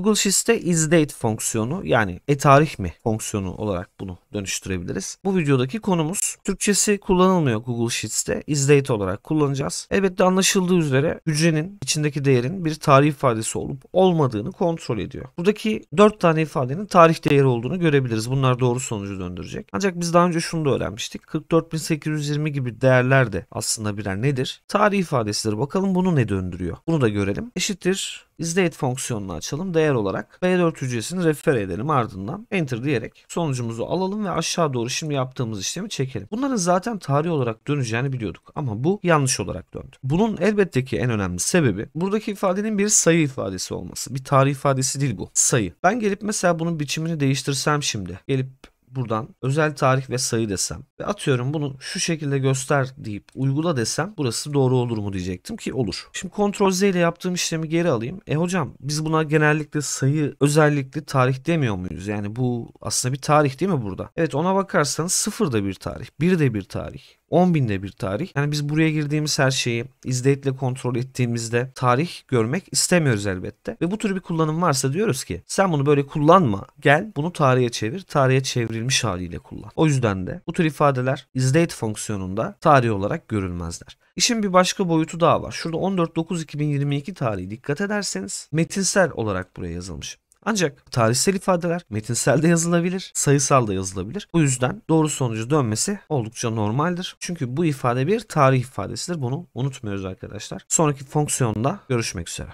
Google Sheets'te isDate fonksiyonu yani e-tarih mi fonksiyonu olarak bunu dönüştürebiliriz. Bu videodaki konumuz Türkçesi kullanılmıyor Google Sheets'te isDate olarak kullanacağız. Elbette anlaşıldığı üzere hücrenin içindeki değerin bir tarih ifadesi olup olmadığını kontrol ediyor. Buradaki 4 tane ifadenin tarih değeri olduğunu görebiliriz. Bunlar doğru sonucu döndürecek. Ancak biz daha önce şunu da öğrenmiştik. 44820 gibi değerler de aslında birer nedir? Tarih ifadesidir. Bakalım bunu ne döndürüyor? Bunu da görelim. Eşittir isDate fonksiyonunu açalım. Değer olarak B4 hücresini refer edelim ardından enter diyerek sonucumuzu alalım ve aşağı doğru şimdi yaptığımız işlemi çekelim. Bunların zaten tarih olarak döneceğini biliyorduk ama bu yanlış olarak döndü. Bunun elbette ki en önemli sebebi buradaki ifadenin bir sayı ifadesi olması. Bir tarih ifadesi değil bu. Sayı. Ben gelip mesela bunun biçimini değiştirsem şimdi. Gelip buradan özel tarih ve sayı desem ve atıyorum bunu şu şekilde göster deyip uygula desem burası doğru olur mu diyecektim ki olur. Şimdi Ctrl Z ile yaptığım işlemi geri alayım. E hocam biz buna genellikle sayı özellikli tarih demiyor muyuz? Yani bu aslında bir tarih değil mi burada? Evet ona bakarsanız sıfır da bir tarih, bir de bir tarih. 10 binde bir tarih. Yani biz buraya girdiğimiz her şeyi ile kontrol ettiğimizde tarih görmek istemiyoruz elbette. Ve bu tür bir kullanım varsa diyoruz ki sen bunu böyle kullanma. Gel bunu tarihe çevir. Tarihe çevrilmiş haliyle kullan. O yüzden de bu tür ifadeler izdate fonksiyonunda tarih olarak görülmezler. İşin bir başka boyutu daha var. Şurada 14.9.2022 tarihi dikkat ederseniz metinsel olarak buraya yazılmış. Ancak tarihsel ifadeler metinsel de yazılabilir, sayısal da yazılabilir. Bu yüzden doğru sonucu dönmesi oldukça normaldir. Çünkü bu ifade bir tarih ifadesidir. Bunu unutmuyoruz arkadaşlar. Sonraki fonksiyonda görüşmek üzere.